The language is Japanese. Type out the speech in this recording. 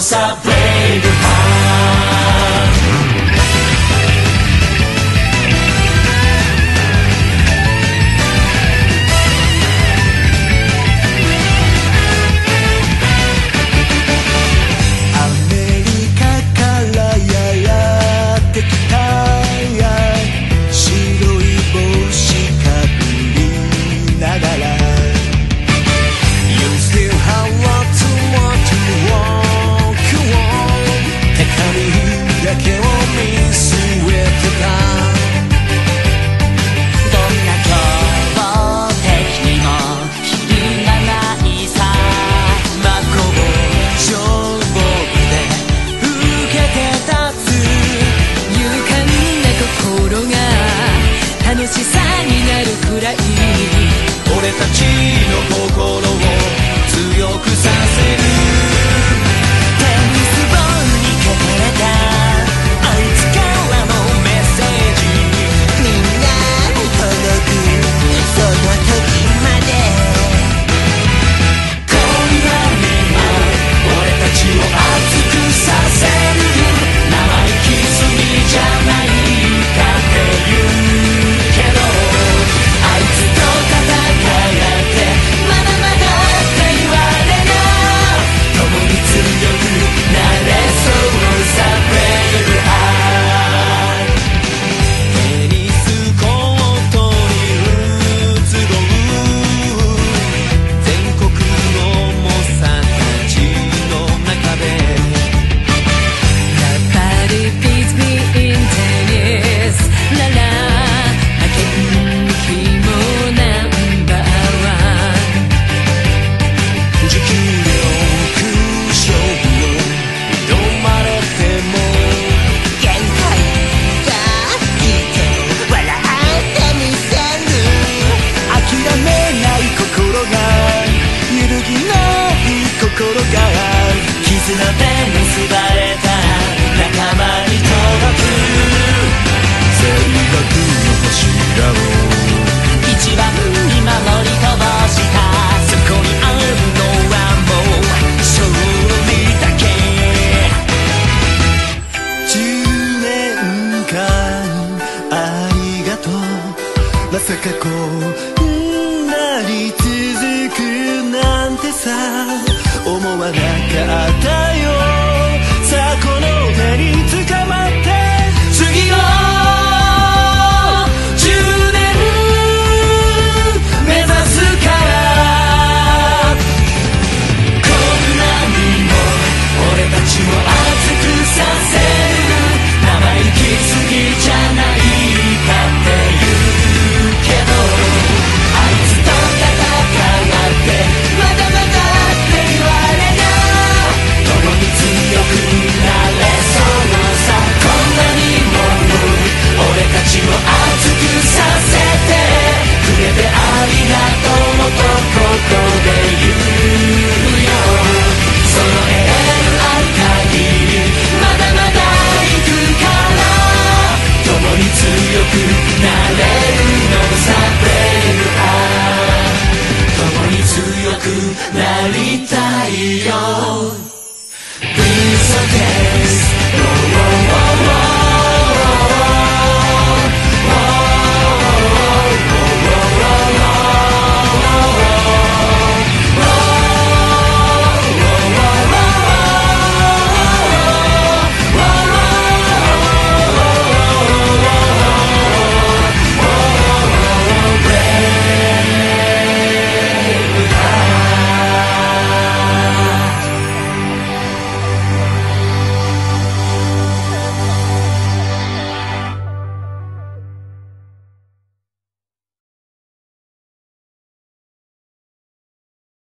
close, play pray goodbye. could I 心が絆で結ばれた。やりた。